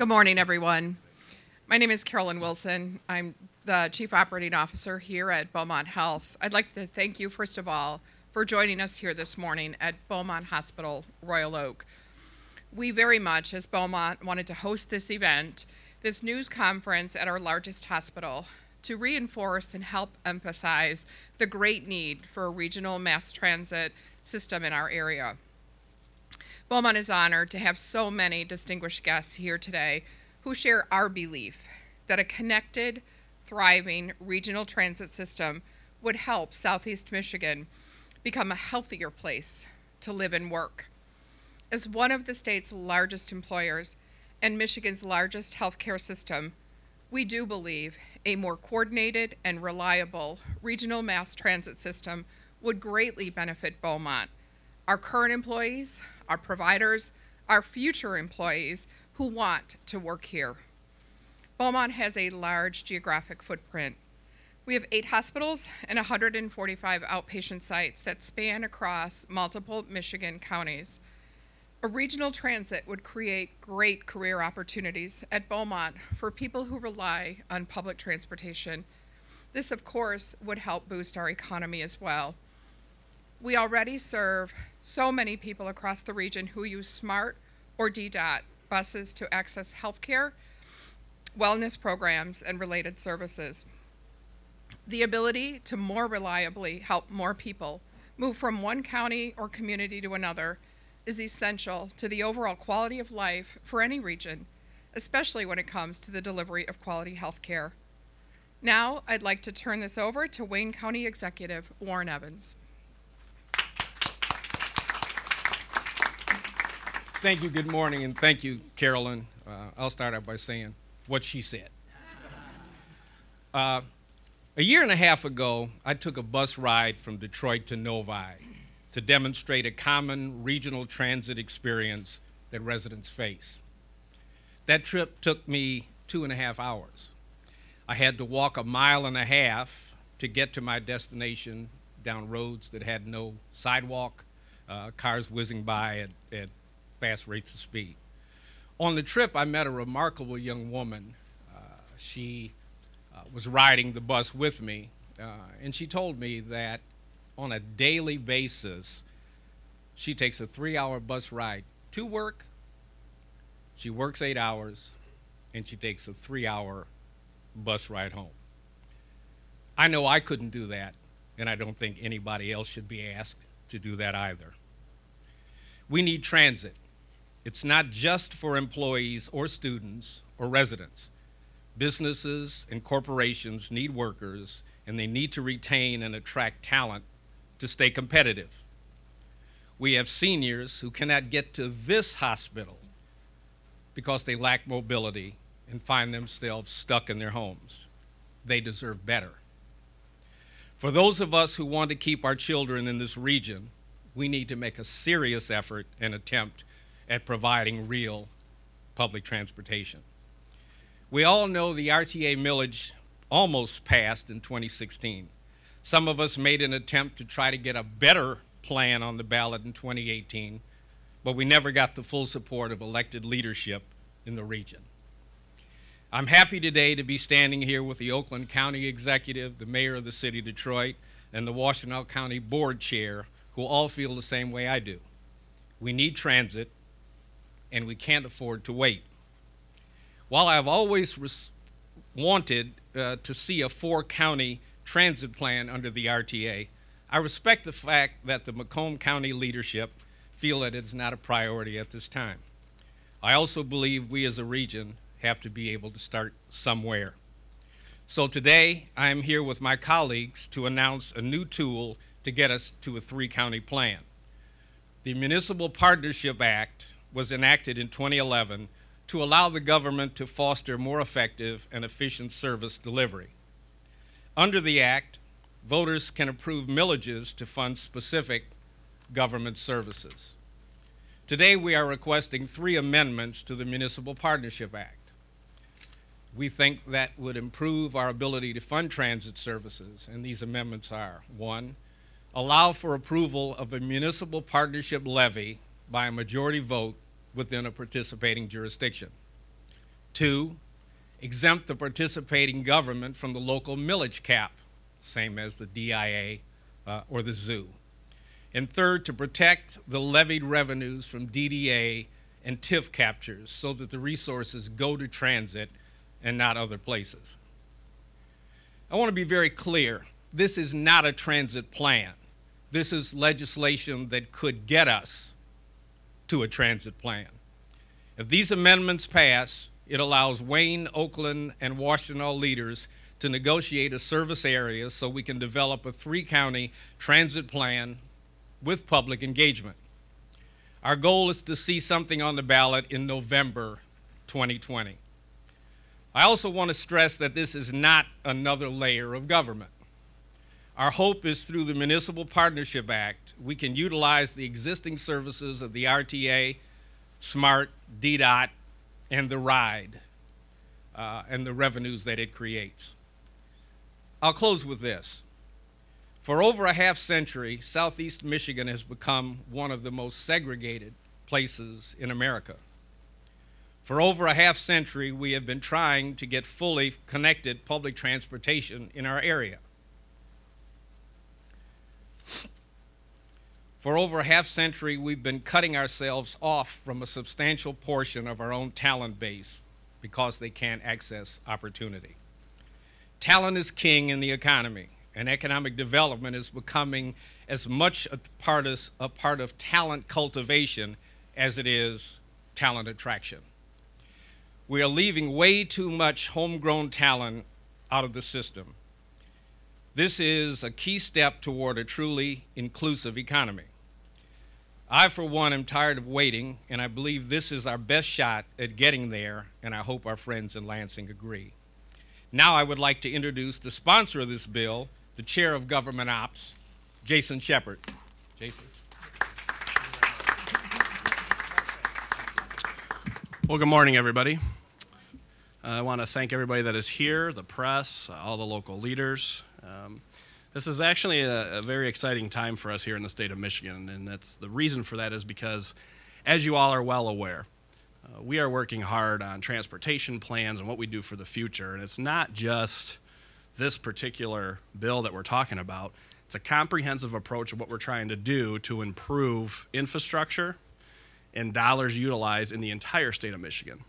Good morning, everyone. My name is Carolyn Wilson. I'm the Chief Operating Officer here at Beaumont Health. I'd like to thank you, first of all, for joining us here this morning at Beaumont Hospital, Royal Oak. We very much, as Beaumont, wanted to host this event, this news conference at our largest hospital, to reinforce and help emphasize the great need for a regional mass transit system in our area. Beaumont is honored to have so many distinguished guests here today who share our belief that a connected, thriving regional transit system would help Southeast Michigan become a healthier place to live and work. As one of the state's largest employers and Michigan's largest healthcare system, we do believe a more coordinated and reliable regional mass transit system would greatly benefit Beaumont, our current employees, our providers, our future employees who want to work here. Beaumont has a large geographic footprint. We have eight hospitals and 145 outpatient sites that span across multiple Michigan counties. A regional transit would create great career opportunities at Beaumont for people who rely on public transportation. This, of course, would help boost our economy as well. We already serve so many people across the region who use SMART or DDOT buses to access healthcare, wellness programs, and related services. The ability to more reliably help more people move from one county or community to another is essential to the overall quality of life for any region, especially when it comes to the delivery of quality health care. Now, I'd like to turn this over to Wayne County Executive Warren Evans. Thank you, good morning, and thank you, Carolyn. Uh, I'll start out by saying what she said. Uh, a year and a half ago, I took a bus ride from Detroit to Novi to demonstrate a common regional transit experience that residents face. That trip took me two and a half hours. I had to walk a mile and a half to get to my destination down roads that had no sidewalk, uh, cars whizzing by at, at fast rates of speed. On the trip, I met a remarkable young woman. Uh, she uh, was riding the bus with me, uh, and she told me that on a daily basis, she takes a three hour bus ride to work. She works eight hours, and she takes a three hour bus ride home. I know I couldn't do that, and I don't think anybody else should be asked to do that either. We need transit. It's not just for employees or students or residents. Businesses and corporations need workers, and they need to retain and attract talent to stay competitive. We have seniors who cannot get to this hospital because they lack mobility and find themselves stuck in their homes. They deserve better. For those of us who want to keep our children in this region, we need to make a serious effort and attempt at providing real public transportation. We all know the RTA millage almost passed in 2016. Some of us made an attempt to try to get a better plan on the ballot in 2018, but we never got the full support of elected leadership in the region. I'm happy today to be standing here with the Oakland County Executive, the Mayor of the City of Detroit, and the Washtenaw County Board Chair, who all feel the same way I do. We need transit, and we can't afford to wait. While I've always wanted uh, to see a four county transit plan under the RTA. I respect the fact that the Macomb County leadership feel that it's not a priority at this time. I also believe we as a region have to be able to start somewhere. So today, I am here with my colleagues to announce a new tool to get us to a three county plan. The Municipal Partnership Act was enacted in 2011 to allow the government to foster more effective and efficient service delivery. Under the Act, voters can approve millages to fund specific government services. Today, we are requesting three amendments to the Municipal Partnership Act. We think that would improve our ability to fund transit services, and these amendments are one, allow for approval of a municipal partnership levy by a majority vote within a participating jurisdiction. Two, exempt the participating government from the local millage cap, same as the DIA uh, or the zoo. And third, to protect the levied revenues from DDA and TIF captures so that the resources go to transit and not other places. I want to be very clear. This is not a transit plan. This is legislation that could get us to a transit plan. If these amendments pass, it allows Wayne, Oakland, and Washtenaw leaders to negotiate a service area so we can develop a three county transit plan with public engagement. Our goal is to see something on the ballot in November 2020. I also want to stress that this is not another layer of government. Our hope is through the Municipal Partnership Act, we can utilize the existing services of the RTA, SMART, DDOT, and the RIDE, uh, and the revenues that it creates. I'll close with this. For over a half century, Southeast Michigan has become one of the most segregated places in America. For over a half century, we have been trying to get fully connected public transportation in our area. For over a half century, we've been cutting ourselves off from a substantial portion of our own talent base because they can't access opportunity. Talent is king in the economy, and economic development is becoming as much a part, of, a part of talent cultivation as it is talent attraction. We are leaving way too much homegrown talent out of the system. This is a key step toward a truly inclusive economy. I, for one, am tired of waiting, and I believe this is our best shot at getting there, and I hope our friends in Lansing agree. Now, I would like to introduce the sponsor of this bill, the Chair of Government Ops, Jason Sheppard. Jason. Well, good morning, everybody. Uh, I want to thank everybody that is here, the press, all the local leaders. Um, this is actually a, a, very exciting time for us here in the state of Michigan, and that's the reason for that is because, as you all are well aware, uh, we are working hard on transportation plans and what we do for the future. And it's not just this particular bill that we're talking about. It's a comprehensive approach of what we're trying to do to improve infrastructure and dollars utilized in the entire state of Michigan.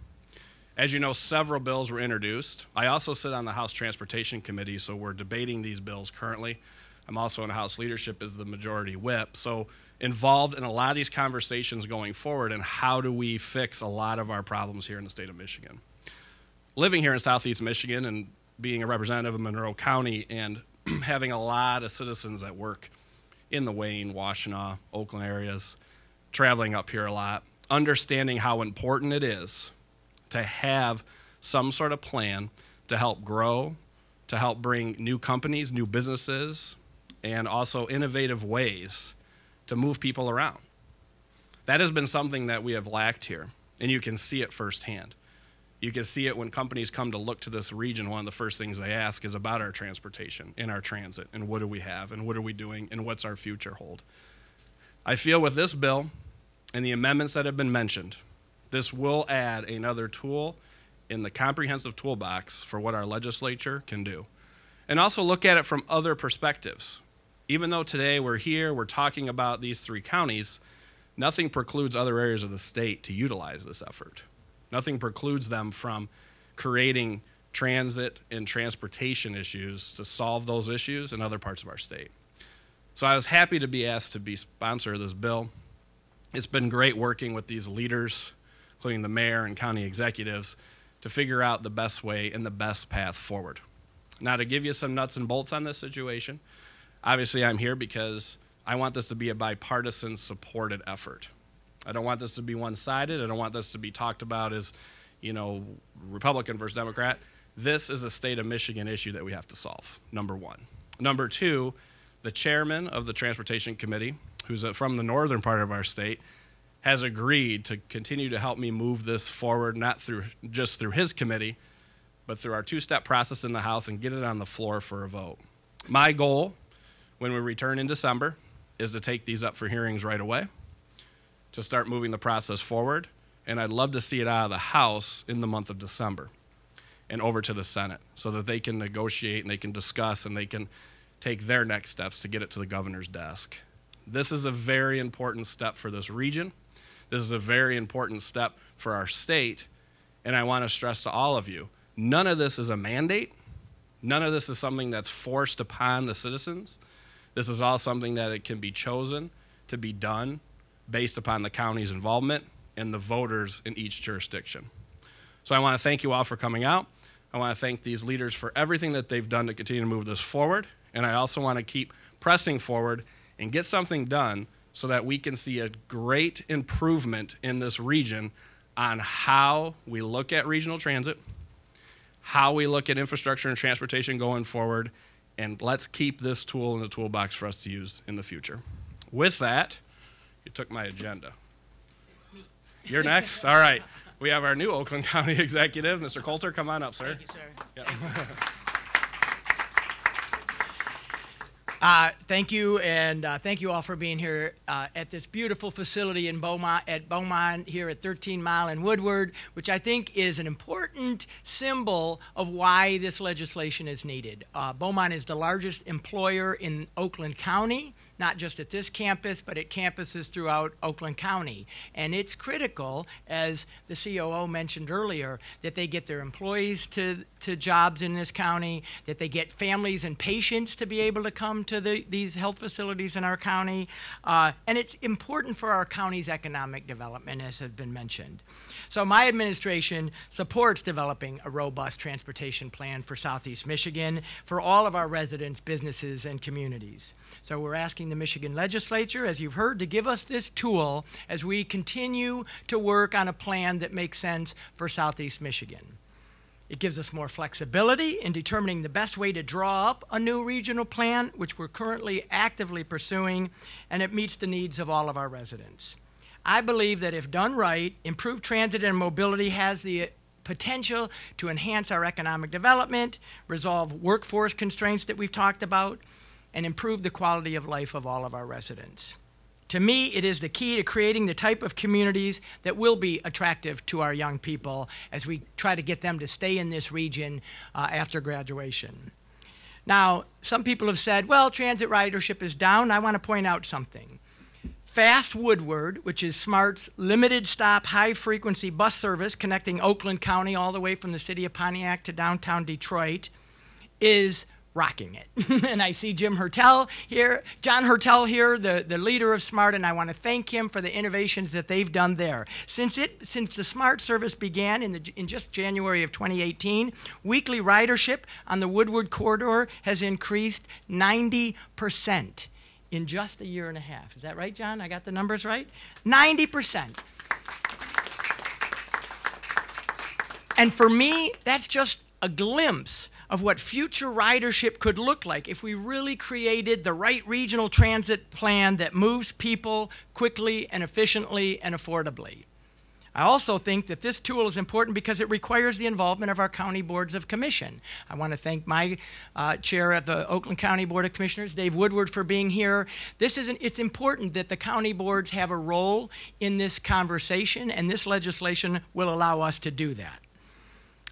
As you know, several bills were introduced. I also sit on the House Transportation Committee, so we're debating these bills currently. I'm also in House leadership as the majority whip, so involved in a lot of these conversations going forward and how do we fix a lot of our problems here in the state of Michigan. Living here in Southeast Michigan and being a representative of Monroe County and having a lot of citizens that work in the Wayne, Washtenaw, Oakland areas, traveling up here a lot, understanding how important it is to have some sort of plan to help grow, to help bring new companies, new businesses, and also innovative ways to move people around. That has been something that we have lacked here, and you can see it firsthand. You can see it when companies come to look to this region. One of the first things they ask is about our transportation and our transit, and what do we have, and what are we doing, and what's our future hold. I feel with this bill and the amendments that have been mentioned, this will add another tool in the comprehensive toolbox for what our legislature can do. And also look at it from other perspectives. Even though today we're here, we're talking about these three counties, nothing precludes other areas of the state to utilize this effort. Nothing precludes them from creating transit and transportation issues to solve those issues in other parts of our state. So I was happy to be asked to be sponsor of this bill. It's been great working with these leaders including the mayor and county executives, to figure out the best way and the best path forward. Now, to give you some nuts and bolts on this situation, obviously I'm here because I want this to be a bipartisan supported effort. I don't want this to be one sided. I don't want this to be talked about as, you know, Republican versus Democrat. This is a state of Michigan issue that we have to solve, number one. Number two, the chairman of the Transportation Committee, who's from the northern part of our state, has agreed to continue to help me move this forward, not through just through his committee, but through our two-step process in the House and get it on the floor for a vote. My goal, when we return in December, is to take these up for hearings right away, to start moving the process forward, and I'd love to see it out of the House in the month of December and over to the Senate so that they can negotiate and they can discuss and they can take their next steps to get it to the governor's desk. This is a very important step for this region. This is a very important step for our state. And I want to stress to all of you none of this is a mandate. None of this is something that's forced upon the citizens. This is all something that it can be chosen to be done based upon the county's involvement and the voters in each jurisdiction. So I want to thank you all for coming out. I want to thank these leaders for everything that they've done to continue to move this forward. And I also want to keep pressing forward and get something done so that we can see a great improvement in this region on how we look at regional transit, how we look at infrastructure and transportation going forward, and let's keep this tool in the toolbox for us to use in the future. With that, you took my agenda. You're next? All right. We have our new Oakland County Executive, Mr. Coulter. Come on up, sir. Thank you, sir. Yeah. Uh, thank you, and uh, thank you all for being here uh, at this beautiful facility in Beaumont, at Beaumont here at 13 Mile and Woodward, which I think is an important symbol of why this legislation is needed. Uh, Beaumont is the largest employer in Oakland County not just at this campus, but at campuses throughout Oakland County. And it's critical, as the COO mentioned earlier, that they get their employees to, to jobs in this county, that they get families and patients to be able to come to the, these health facilities in our county. Uh, and it's important for our county's economic development, as has been mentioned. So my administration supports developing a robust transportation plan for Southeast Michigan for all of our residents, businesses, and communities. So we're asking the Michigan legislature, as you've heard, to give us this tool as we continue to work on a plan that makes sense for Southeast Michigan. It gives us more flexibility in determining the best way to draw up a new regional plan, which we're currently actively pursuing, and it meets the needs of all of our residents. I believe that if done right, improved transit and mobility has the potential to enhance our economic development, resolve workforce constraints that we've talked about, and improve the quality of life of all of our residents. To me, it is the key to creating the type of communities that will be attractive to our young people as we try to get them to stay in this region uh, after graduation. Now, some people have said, well, transit ridership is down. I want to point out something. Fast Woodward, which is SMART's limited stop, high frequency bus service connecting Oakland County all the way from the city of Pontiac to downtown Detroit, is rocking it. and I see Jim Hertel here, John Hertel here, the, the leader of SMART, and I want to thank him for the innovations that they've done there. Since, it, since the SMART service began in, the, in just January of 2018, weekly ridership on the Woodward corridor has increased 90% in just a year and a half. Is that right, John? I got the numbers right? 90%. And for me, that's just a glimpse of what future ridership could look like if we really created the right regional transit plan that moves people quickly and efficiently and affordably. I also think that this tool is important because it requires the involvement of our county boards of commission. I want to thank my uh, chair of the Oakland County Board of Commissioners, Dave Woodward, for being here. This is an, it's important that the county boards have a role in this conversation, and this legislation will allow us to do that.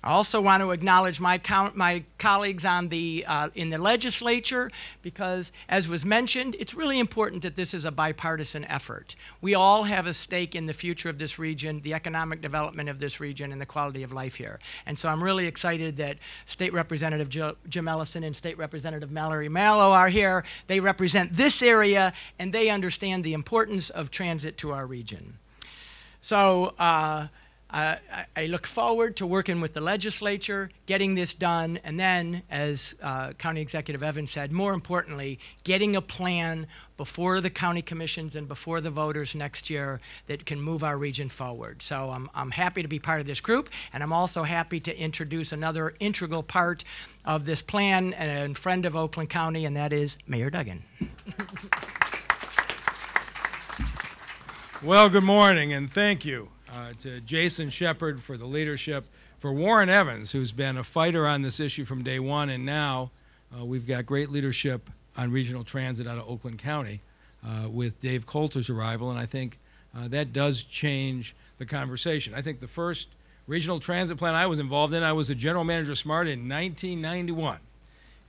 I also want to acknowledge my, my colleagues on the, uh, in the legislature because, as was mentioned, it's really important that this is a bipartisan effort. We all have a stake in the future of this region, the economic development of this region, and the quality of life here. And so I'm really excited that State Representative Jim Ellison and State Representative Mallory McMorrow are here. They represent this area, and they understand the importance of transit to our region. So, uh, I look forward to working with the legislature, getting this done, and then, as uh, County Executive Evans said, more importantly, getting a plan before the county commissions and before the voters next year that can move our region forward. So I'm, I'm happy to be part of this group, and I'm also happy to introduce another integral part of this plan and a friend of Oakland County, and that is Mayor Duggan. well, good morning, and thank you to Jason Sheppard for the leadership, for Warren Evans, who's been a fighter on this issue from day one, and now uh, we've got great leadership on regional transit out of Oakland County uh, with Dave Coulter's arrival, and I think uh, that does change the conversation. I think the first regional transit plan I was involved in, I was the general manager of SMART in 1991.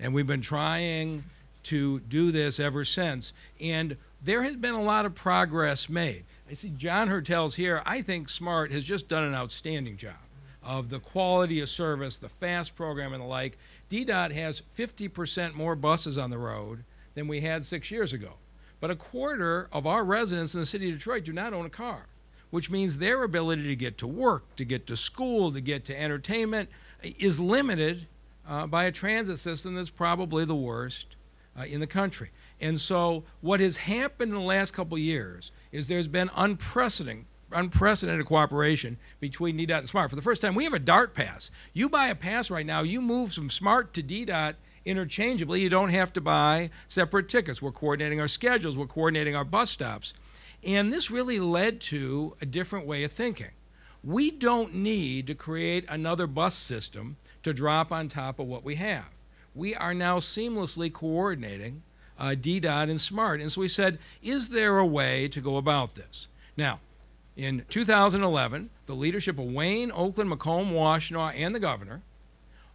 And we've been trying to do this ever since. And there has been a lot of progress made. I see John Hertel's here. I think SMART has just done an outstanding job of the quality of service, the fast program, and the like. DDOT has 50% more buses on the road than we had six years ago. But a quarter of our residents in the city of Detroit do not own a car, which means their ability to get to work, to get to school, to get to entertainment is limited uh, by a transit system that's probably the worst uh, in the country. And so, what has happened in the last couple of years is there's been unprecedented, unprecedented cooperation between DDOT and SMART. For the first time, we have a DART pass. You buy a pass right now, you move from SMART to DDOT interchangeably. You don't have to buy separate tickets. We're coordinating our schedules, we're coordinating our bus stops. And this really led to a different way of thinking. We don't need to create another bus system to drop on top of what we have. We are now seamlessly coordinating uh, DDOT and SMART. And so we said, is there a way to go about this? Now, in 2011, the leadership of Wayne, Oakland, Macomb, Washtenaw, and the governor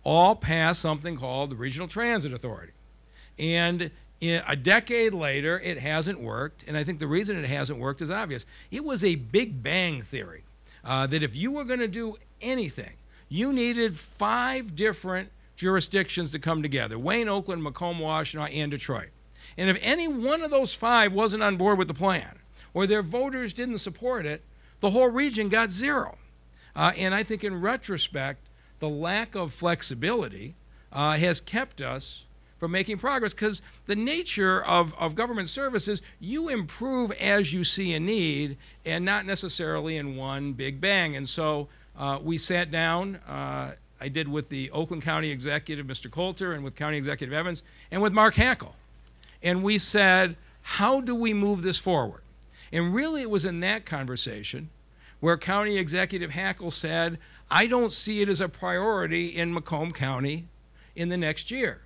all passed something called the Regional Transit Authority. And a decade later, it hasn't worked. And I think the reason it hasn't worked is obvious. It was a big bang theory uh, that if you were going to do anything, you needed five different jurisdictions to come together Wayne, Oakland, Macomb, Washtenaw, and Detroit. And if any one of those five wasn't on board with the plan, or their voters didn't support it, the whole region got zero. Uh, and I think in retrospect, the lack of flexibility uh, has kept us from making progress because the nature of, of government services, you improve as you see a need and not necessarily in one big bang. And so uh, we sat down. Uh, I did with the Oakland County Executive, Mr. Coulter, and with County Executive Evans, and with Mark Hackel. And we said, how do we move this forward? And really, it was in that conversation where County Executive Hackel said, I don't see it as a priority in Macomb County in the next year.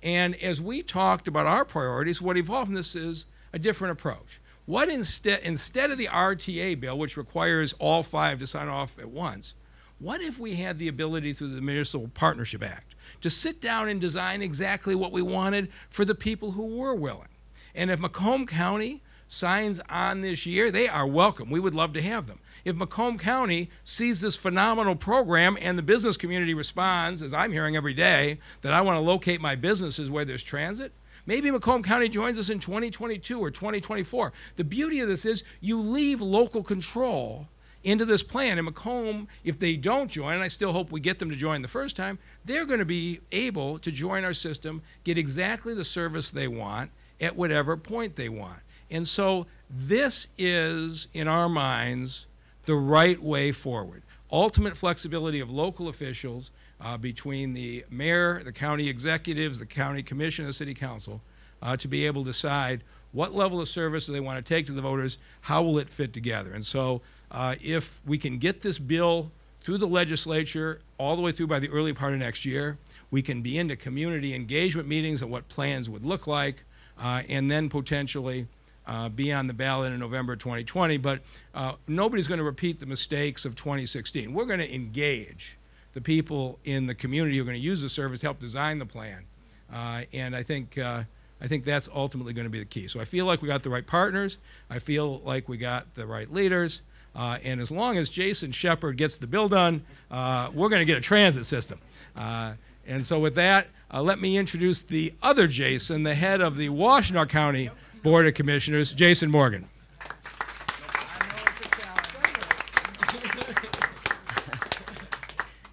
And as we talked about our priorities, what evolved from this is a different approach. What instead, instead of the RTA bill, which requires all five to sign off at once, what if we had the ability through the Municipal Partnership Act to sit down and design exactly what we wanted for the people who were willing? And if Macomb County signs on this year, they are welcome. We would love to have them. If Macomb County sees this phenomenal program and the business community responds, as I'm hearing every day, that I want to locate my businesses where there's transit, maybe Macomb County joins us in 2022 or 2024. The beauty of this is you leave local control into this plan. And Macomb, if they don't join, and I still hope we get them to join the first time, they're going to be able to join our system, get exactly the service they want at whatever point they want. And so this is, in our minds, the right way forward. Ultimate flexibility of local officials uh, between the mayor, the county executives, the county commission, the city council, uh, to be able to decide what level of service do they want to take to the voters, how will it fit together. And so uh, if we can get this bill through the legislature all the way through by the early part of next year, we can be into community engagement meetings and what plans would look like, uh, and then potentially uh, be on the ballot in November 2020. But uh, nobody's going to repeat the mistakes of 2016. We're going to engage the people in the community who are going to use the service, help design the plan. Uh, and I think, uh, I think that's ultimately going to be the key. So I feel like we got the right partners. I feel like we got the right leaders. Uh, and as long as Jason Sheppard gets the bill done, uh, we're going to get a transit system. Uh, and so with that, uh, let me introduce the other Jason, the head of the Washtenaw County Board of Commissioners, Jason Morgan.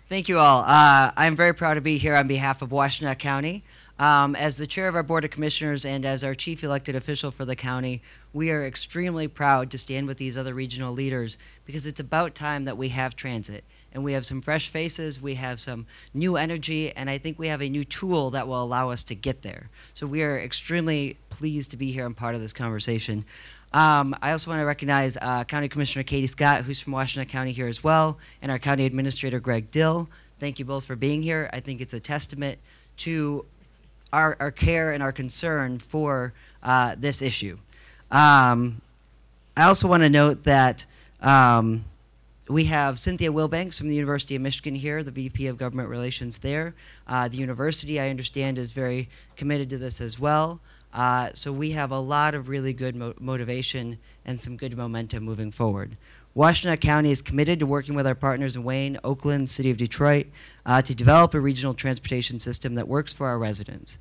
Thank you all. Uh, I'm very proud to be here on behalf of Washtenaw County. Um, as the chair of our Board of Commissioners and as our chief elected official for the county, we are extremely proud to stand with these other regional leaders because it's about time that we have transit. And we have some fresh faces, we have some new energy, and I think we have a new tool that will allow us to get there. So we are extremely pleased to be here and part of this conversation. Um, I also want to recognize uh, County Commissioner Katie Scott, who's from Washtenaw County here as well, and our County Administrator Greg Dill. Thank you both for being here. I think it's a testament to our, our care and our concern for uh, this issue. Um, I also want to note that um, we have Cynthia Wilbanks from the University of Michigan here, the VP of Government Relations there. Uh, the university, I understand, is very committed to this as well. Uh, so we have a lot of really good mo- motivation and some good momentum moving forward. Washtenaw County is committed to working with our partners in Wayne, Oakland, City of Detroit uh, to develop a regional transportation system that works for our residents.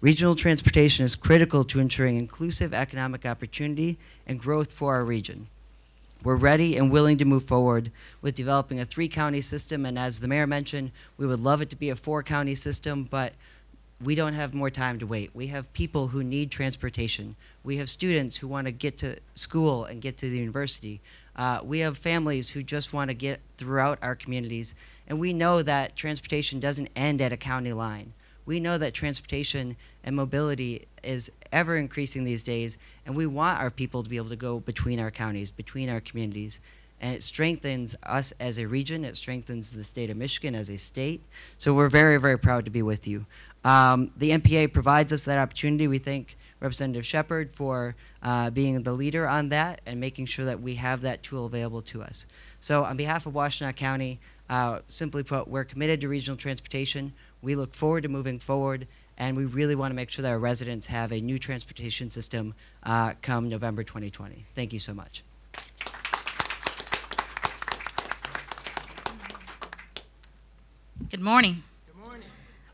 Regional transportation is critical to ensuring inclusive economic opportunity and growth for our region. We're ready and willing to move forward with developing a three county system, and as the mayor mentioned, we would love it to be a four county system, but we don't have more time to wait. We have people who need transportation. We have students who want to get to school and get to the university. Uh, we have families who just want to get throughout our communities. And we know that transportation doesn't end at a county line. We know that transportation and mobility is ever increasing these days, and we want our people to be able to go between our counties, between our communities. And it strengthens us as a region, it strengthens the state of Michigan as a state. So we're very, very proud to be with you. Um, the MPA provides us that opportunity. We thank Representative Sheppard for uh, being the leader on that and making sure that we have that tool available to us. So, on behalf of Washtenaw County, uh, simply put, we're committed to regional transportation. We look forward to moving forward, and we really want to make sure that our residents have a new transportation system uh, come November 2020. Thank you so much. Good morning.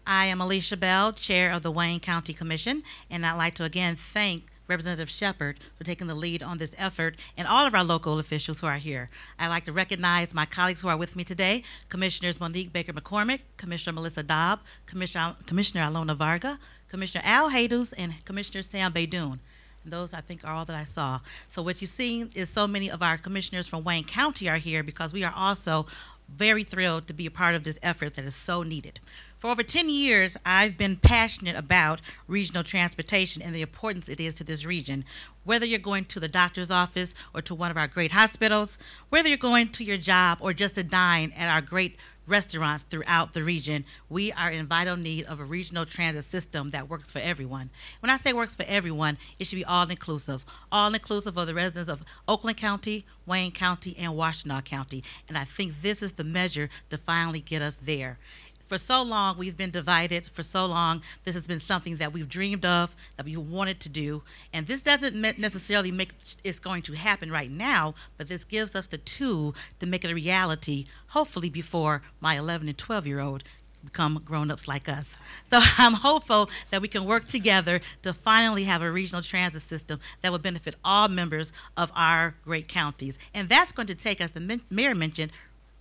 I am Alisha Bell, Chair of the Wayne County Commission, and I'd like to again thank Representative Sheppard for taking the lead on this effort and all of our local officials who are here. I'd like to recognize my colleagues who are with me today, Commissioners Monique Baker McCormick, Commissioner Melissa Daub, Commissioner, Commissioner Ilona Varga, Commissioner Al Haidous, and Commissioner Sam Baydoun. Those, I think, are all that I saw. So what you see is so many of our commissioners from Wayne County are here because we are also very thrilled to be a part of this effort that is so needed. For over 10 years, I've been passionate about regional transportation and the importance it is to this region. Whether you're going to the doctor's office or to one of our great hospitals, whether you're going to your job or just to dine at our great restaurants throughout the region, we are in vital need of a regional transit system that works for everyone. When I say works for everyone, it should be all inclusive, all inclusive of the residents of Oakland County, Wayne County, and Washtenaw County. And I think this is the measure to finally get us there for so long we've been divided. For so long this has been something that we've dreamed of that we wanted to do. And this doesn't necessarily make it's going to happen right now but this gives us the tool to make it a reality hopefully before my 11 and 12 year old become grown-ups like us. So i'm hopeful that we can work together to finally have a regional transit system that will benefit all members of our great counties. And that's going to take as the mayor mentioned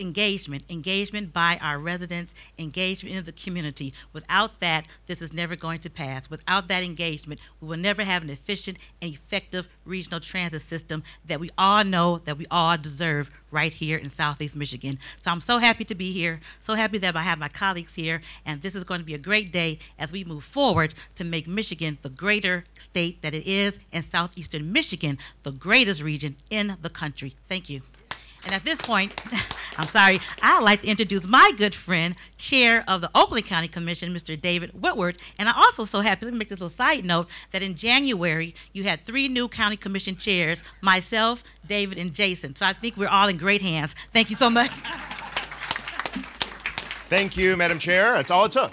engagement, engagement by our residents, engagement in the community. Without that, this is never going to pass. Without that engagement, we will never have an efficient and effective regional transit system that we all know that we all deserve right here in Southeast Michigan. So I'm so happy to be here, so happy that I have my colleagues here, and this is going to be a great day as we move forward to make Michigan the greater state that it is, and Southeastern Michigan the greatest region in the country. Thank you. And at this point, I'm sorry, I'd like to introduce my good friend, Chair of the Oakland County Commission, Mr. David Woodward. And I'm also so happy, let me make this little side note, that in January, you had three new county commission chairs, myself, David, and Jason. So I think we're all in great hands. Thank you so much. Thank you, Madam Chair. That's all it took.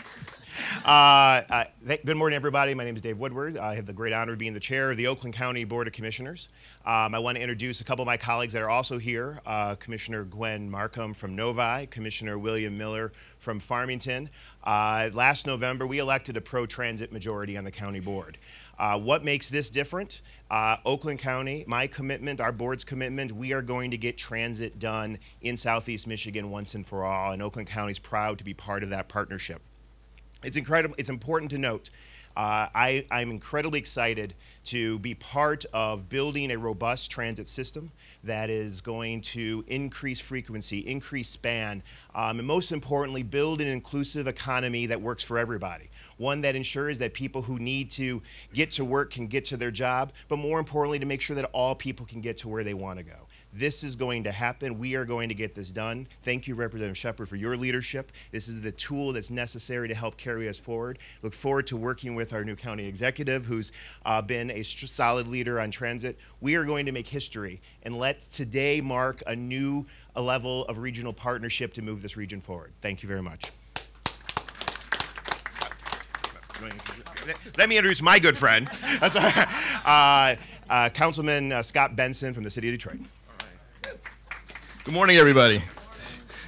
Uh, uh, good morning, everybody. My name is Dave Woodward. I have the great honor of being the chair of the Oakland County Board of Commissioners. Um, I want to introduce a couple of my colleagues that are also here uh, Commissioner Gwen Markham from Novi, Commissioner William Miller from Farmington. Uh, last November, we elected a pro transit majority on the county board. Uh, what makes this different? Uh, Oakland County, my commitment, our board's commitment, we are going to get transit done in Southeast Michigan once and for all, and Oakland County is proud to be part of that partnership. It's incredible. It's important to note. Uh, I, I'm incredibly excited to be part of building a robust transit system that is going to increase frequency, increase span, um, and most importantly, build an inclusive economy that works for everybody. One that ensures that people who need to get to work can get to their job, but more importantly, to make sure that all people can get to where they want to go. This is going to happen. We are going to get this done. Thank you, Representative Sheppard, for your leadership. This is the tool that's necessary to help carry us forward. Look forward to working with our new county executive, who's uh, been a solid leader on transit. We are going to make history and let today mark a new a level of regional partnership to move this region forward. Thank you very much. Let me introduce my good friend. Uh, uh, Councilman uh, Scott Benson from the city of Detroit. Good morning, everybody.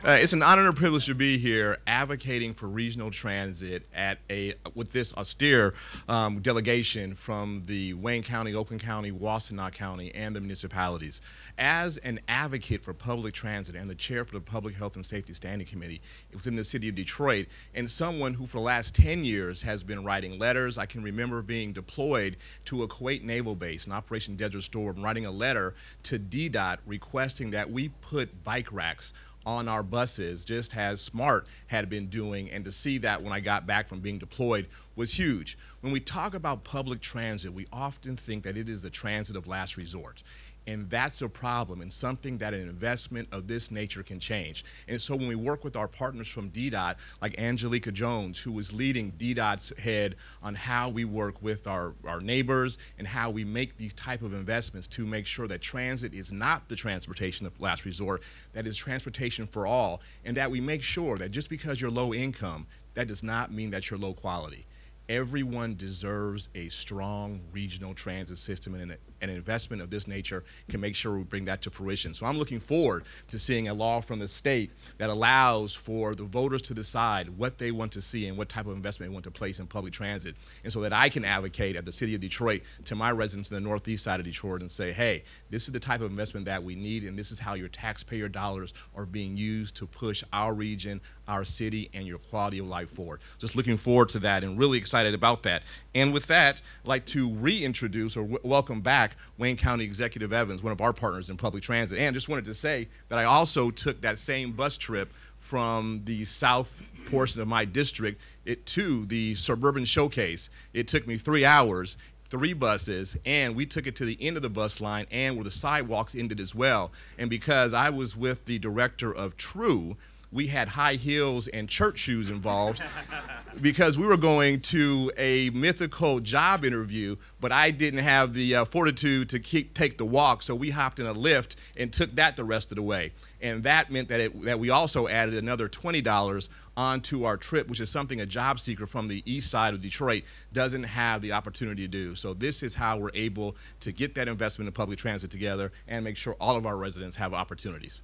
Uh, it's an honor and privilege to be here advocating for regional transit at a with this austere um, delegation from the Wayne County, Oakland County, Washtenaw County, and the municipalities. As an advocate for public transit and the chair for the Public Health and Safety Standing Committee within the city of Detroit, and someone who for the last 10 years has been writing letters, I can remember being deployed to a Kuwait Naval Base in Operation Desert Storm, writing a letter to DDOT requesting that we put bike racks on our buses, just as SMART had been doing, and to see that when I got back from being deployed was huge. When we talk about public transit, we often think that it is the transit of last resort. And that's a problem and something that an investment of this nature can change. And so when we work with our partners from DDOT, like Angelica Jones, who is leading DDOT's head on how we work with our, our neighbors and how we make these type of investments to make sure that transit is not the transportation of last resort, that is transportation for all, and that we make sure that just because you're low income, that does not mean that you're low quality everyone deserves a strong regional transit system and an, an, investment of this nature can make sure we bring that to fruition. So I'm looking forward to seeing a law from the state that allows for the voters to decide what they want to see and what type of investment they want to place in public transit. And so that I can advocate at the city of Detroit to my residents in the northeast side of Detroit and say, hey, this is the type of investment that we need and this is how your taxpayer dollars are being used to push our region, our city, and your quality of life forward. Just looking forward to that and really excited about that. And with that, I'd like to reintroduce or welcome back Wayne County Executive Evans, one of our partners in public transit. And just wanted to say that I also took that same bus trip from the south portion of my district it, to the suburban showcase. It took me three hours three buses and we took it to the end of the bus line and where the sidewalks ended as well. And because I was with the director of True, we had high heels and church shoes involved because we were going to a mythical job interview, but I didn't have the uh, fortitude to keep, take the walk, so we hopped in a Lyft and took that the rest of the way. And that meant that, it, that we also added another $20 onto our trip, which is something a job seeker from the east side of Detroit doesn't have the opportunity to do. So this is how we're able to get that investment in public transit together and make sure all of our residents have opportunities.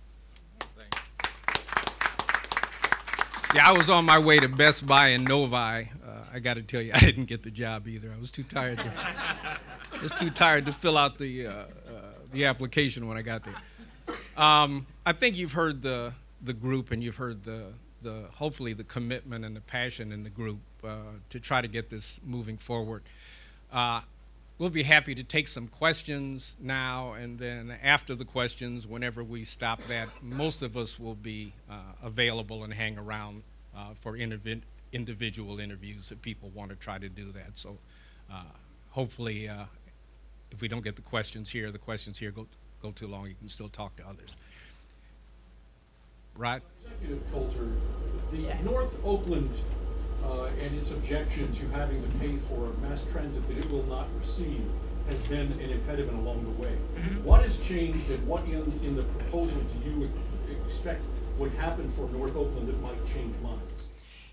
Yeah, I was on my way to Best Buy in Novi. Uh, I got to tell you, I didn't get the job either. I was too tired. To, I was too tired to fill out the uh, uh, the application when I got there. Um, I think you've heard the the group, and you've heard the the hopefully the commitment and the passion in the group uh, to try to get this moving forward. We'll be happy to take some questions now, and then after the questions, whenever we stop that, most of us will be uh, available and hang around uh, for individual interviews if people want to try to do that. So uh, hopefully, uh, if we don't get the questions here, the questions here go, go too long, you can still talk to others. Right? Executive Coulter, the North Oakland uh, and its objection to having to pay for mass transit that it will not receive has been an impediment along the way. Mm-hmm. What has changed and what in, in the proposal do you expect would happen for North Oakland that might change minds?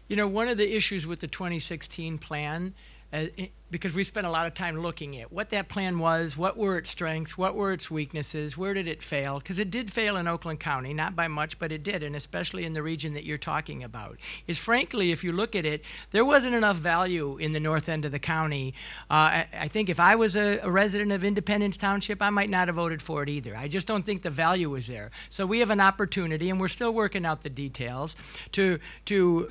You know, one of the issues with the 2016 plan uh, because we spent a lot of time looking at what that plan was, what were its strengths, what were its weaknesses, where did it fail? Because it did fail in Oakland County, not by much, but it did, and especially in the region that you're talking about. Is frankly, if you look at it, there wasn't enough value in the north end of the county. Uh, I, I, think if I was a, a resident of Independence Township, I might not have voted for it either. I just don't think the value was there. So we have an opportunity, and we're still working out the details to to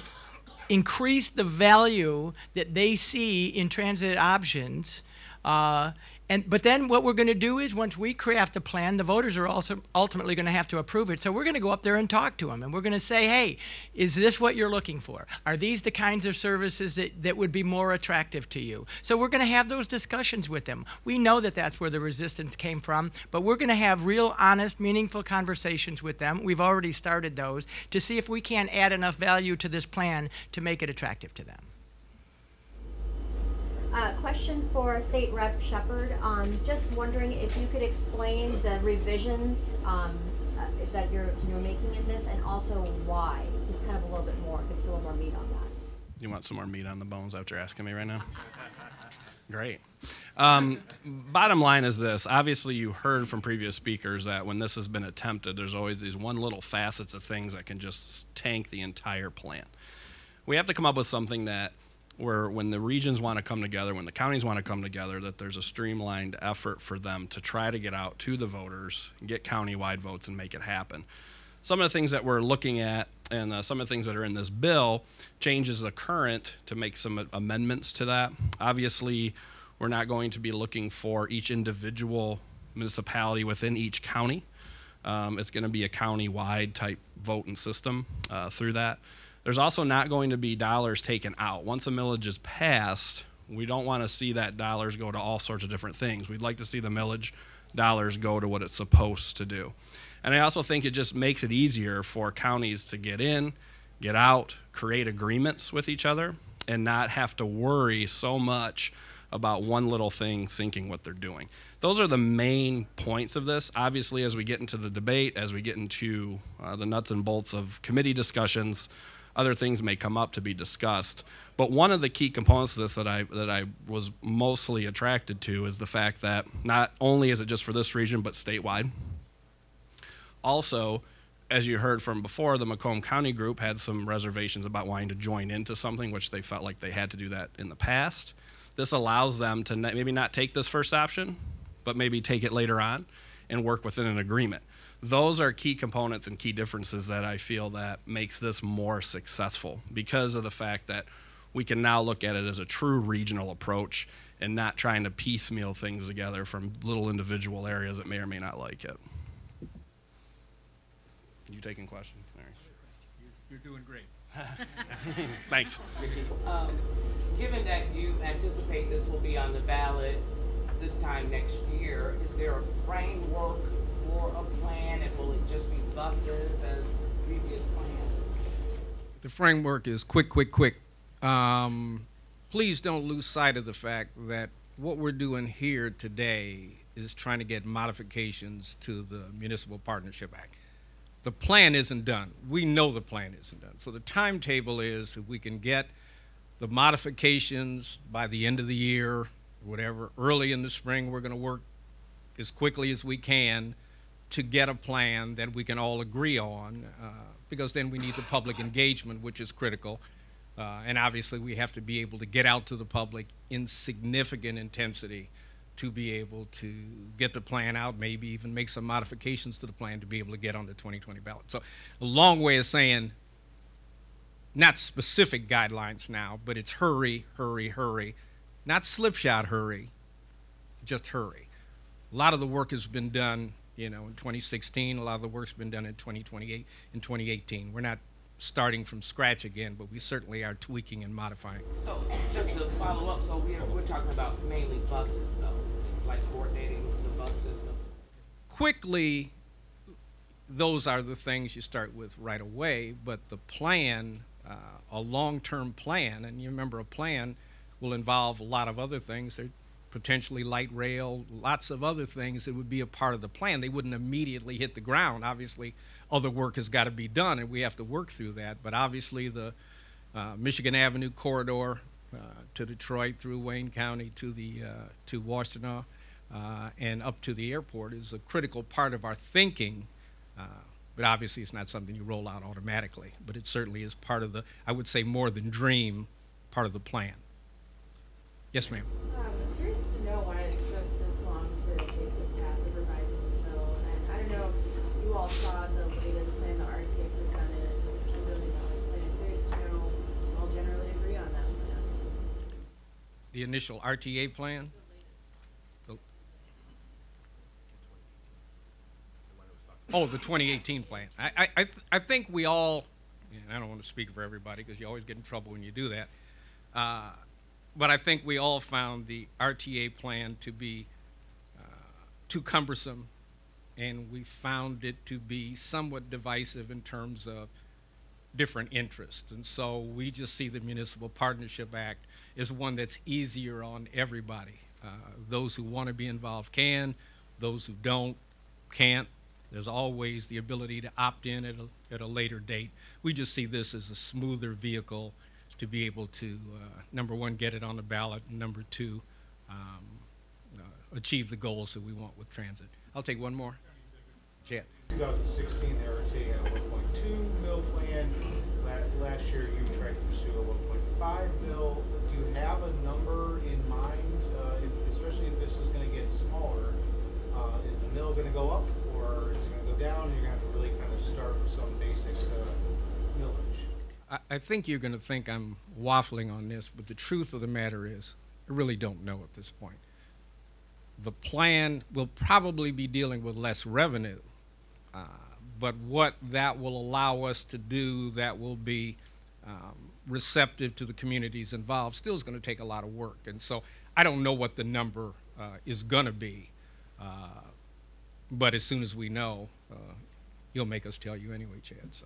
increase the value that they see in transit options uh, And but then what we're going to do is once we craft a plan, the voters are also ultimately going to have to approve it. So we're going to go up there and talk to them, and we're going to say, "Hey, is this what you're looking for? Are these the kinds of services that, that would be more attractive to you?" So we're going to have those discussions with them. We know that that's where the resistance came from, but we're going to have real, honest, meaningful conversations with them. We've already started those to see if we can add enough value to this plan to make it attractive to them. Uh, question for State Rep Sheppard. Um, just wondering if you could explain the revisions um, uh, that you're you're making in this, and also why. Just kind of a little bit more. Give us a little more meat on that. You want some more meat on the bones after asking me right now? Great. Um, bottom line is this. Obviously, you heard from previous speakers that when this has been attempted, there's always these one little facets of things that can just tank the entire plan. We have to come up with something that where when the regions want to come together, when the counties want to come together, that there's a streamlined effort for them to try to get out to the voters, get county-wide votes, and make it happen. Some of the things that we're looking at and uh, some of the things that are in this bill changes the current to make some amendments to that. Obviously, we're not going to be looking for each individual municipality within each county. Um, it's going to be a county-wide type voting system uh, through that. There's also not going to be dollars taken out. Once a millage is passed, we don't want to see that dollars go to all sorts of different things. We'd like to see the millage dollars go to what it's supposed to do. And I also think it just makes it easier for counties to get in, get out, create agreements with each other, and not have to worry so much about one little thing sinking what they're doing. Those are the main points of this. Obviously, as we get into the debate, as we get into uh, the nuts and bolts of committee discussions, other things may come up to be discussed. But one of the key components of this that I that I was mostly attracted to is the fact that not only is it just for this region, but statewide. Also, as you heard from before, the Macomb County group had some reservations about wanting to join into something, which they felt like they had to do that in the past. This allows them to maybe not take this first option, but maybe take it later on and work within an agreement. Those are key components and key differences that I feel that makes this more successful because of the fact that we can now look at it as a true regional approach and not trying to piecemeal things together from little individual areas that may or may not like it. You taking questions? Mary? You're doing great. Thanks. Um, given that you anticipate this will be on the ballot this time next year, is there a framework a plan, and will it just be buses as previous plans? The framework is quick, quick, quick. Um, please don't lose sight of the fact that what we're doing here today is trying to get modifications to the Municipal Partnership Act. The plan isn't done. We know the plan isn't done. So the timetable is if we can get the modifications by the end of the year, whatever, early in the spring, we're going to work as quickly as we can to get a plan that we can all agree on, uh, because then we need the public engagement, which is critical. Uh, and obviously, we have to be able to get out to the public in significant intensity to be able to get the plan out, maybe even make some modifications to the plan to be able to get on the 2020 ballot. So, a long way of saying not specific guidelines now, but it's hurry, hurry, hurry. Not slipshod hurry, just hurry. A lot of the work has been done, you know, in 2016. A lot of the work's been done in 2028, in 2018. We're not starting from scratch again, but we certainly are tweaking and modifying. So, just to follow up, so we're, we're talking about mainly buses though, like coordinating the bus system? Quickly, those are the things you start with right away, but the plan, uh, a long-term plan, and you remember a plan will involve a lot of other things. There potentially light rail, lots of other things that would be a part of the plan. They wouldn't immediately hit the ground. Obviously, other work has got to be done, and we have to work through that. But obviously, the uh, Michigan Avenue corridor uh, to Detroit through Wayne County to the uh, to Washtenaw uh, and up to the airport is a critical part of our thinking. Uh, but obviously, it's not something you roll out automatically. But it certainly is part of the, I would say, more than dream, part of the plan. Yes, ma'am. all saw the latest plan the RTA presented, a $10 billion plan. There's general, all generally agree on that plan. The initial RTA plan? Oh, the 2018 plan. I, I, I think we all, and I don't want to speak for everybody because you always get in trouble when you do that, uh, but I think we all found the RTA plan to be uh, too cumbersome and we found it to be somewhat divisive in terms of different interests. And so we just see the Municipal Partnership Act as one that's easier on everybody. Uh, those who want to be involved can, those who don't can't. There's always the ability to opt in at a, at a later date. We just see this as a smoother vehicle to be able to, uh, number one, get it on the ballot, and number two, um, uh, achieve the goals that we want with transit. I'll take one more. Chad. 2016, they were taking a 1.2 mil plan. Last year, you tried to pursue a 1.5 mil. Do you have a number in mind, uh, if- especially if this is going to get smaller? uh, Is the mill going to go up, or is it going to go down? You're going to have to really kind of start with some basic uh, millage. I, I think you're going to think I'm waffling on this, but the truth of the matter is, I really don't know at this point. The plan will probably be dealing with less revenue, uh, but what that will allow us to do that will be um, receptive to the communities involved still is going to take a lot of work. And so I don't know what the number uh, is going to be, uh, but as soon as we know, uh, you'll make us tell you anyway, Chad. So.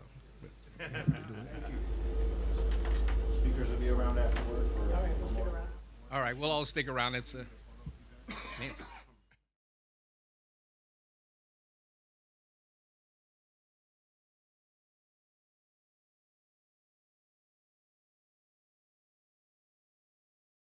Speakers will be around afterward for. All right, we'll stick around. All right, we'll all stick around. It's Nancy.